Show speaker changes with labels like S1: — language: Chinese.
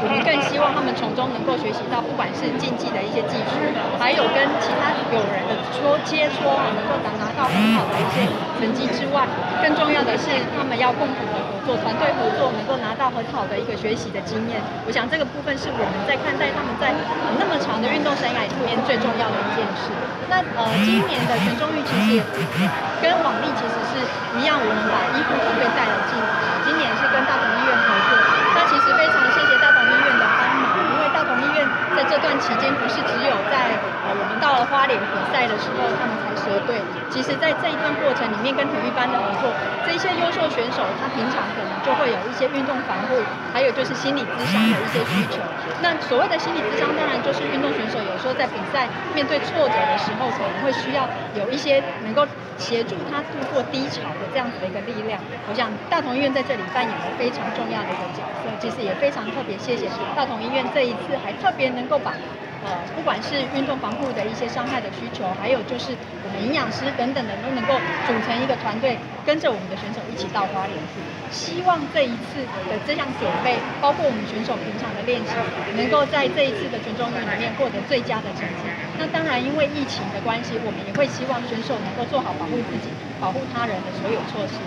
S1: 我们更希望他们从中能够学习到，不管是竞技的一些技术，还有跟其他友人的说切磋，能够达拿到很好的一些成绩之外，更重要的是他们要共同的合作，团队合作，能够拿到很好的一个学习的经验。我想这个部分是我们在看待他们在那么长的运动生涯里面最重要的一件事。那呃，今年的全中运其实跟往例其实是一样，我们把医护团队带了进来。今年是跟大同医院合作，那其实非常谢谢大同医院的帮忙，因为大同医院在这段期间不是只有在呃我们到了花莲比赛的时候他们才蛇队，其实在这一段过程里面跟体育班的合作，这些优秀选手他平常可能就会有一些运动防护，还有就是心理智商的一些需求。那所谓的心理智商，当然就是运动选手有时候在比赛面对挫折的时候，可能会需要有一些能够协助他度过低潮的这样子的一个力量。我想大同医院在这里。扮演了非常重要的一个角色，其实也非常特别，谢谢大同医院这一次还特别能够把，呃，不管是运动防护的一些伤害的需求，还有就是我们营养师等等的都能够组成一个团队，跟着我们的选手一起到花莲去。希望这一次的这项准备，包括我们选手平常的练习，能够在这一次的全中运里面获得最佳的成绩。那当然，因为疫情的关系，我们也会希望选手能够做好保护自己、保护他人的所有措施。